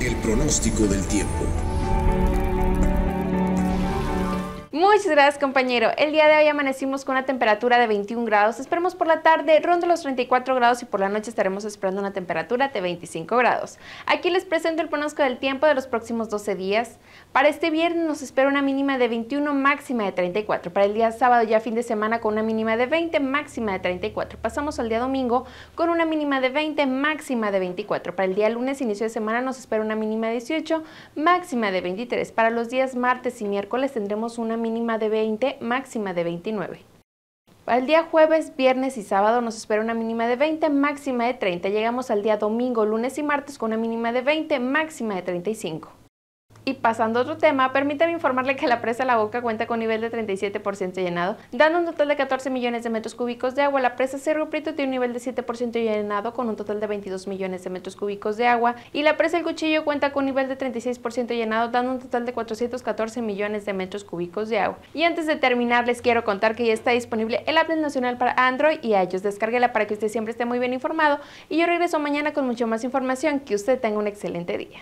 El pronóstico del tiempo. Muchas gracias compañero. El día de hoy amanecimos con una temperatura de 21 grados. Esperemos por la tarde ronde los 34 grados y por la noche estaremos esperando una temperatura de 25 grados. Aquí les presento el pronóstico del tiempo de los próximos 12 días. Para este viernes nos espera una mínima de 21, máxima de 34. Para el día sábado ya fin de semana con una mínima de 20, máxima de 34. Pasamos al día domingo con una mínima de 20, máxima de 24. Para el día lunes, inicio de semana, nos espera una mínima de 18, máxima de 23. Para los días martes y miércoles tendremos una mínima de 20, máxima de 29. Para el día jueves, viernes y sábado nos espera una mínima de 20, máxima de 30. Llegamos al día domingo, lunes y martes con una mínima de 20, máxima de 35. Y pasando a otro tema, permítame informarle que la presa La Boca cuenta con nivel de 37% llenado, dando un total de 14 millones de metros cúbicos de agua. La presa Cerro Prieto tiene un nivel de 7% llenado con un total de 22 millones de metros cúbicos de agua. Y la presa El Cuchillo cuenta con nivel de 36% llenado, dando un total de 414 millones de metros cúbicos de agua. Y antes de terminar, les quiero contar que ya está disponible el app nacional para Android y iOS. Descárguela para que usted siempre esté muy bien informado. Y yo regreso mañana con mucho más información. Que usted tenga un excelente día.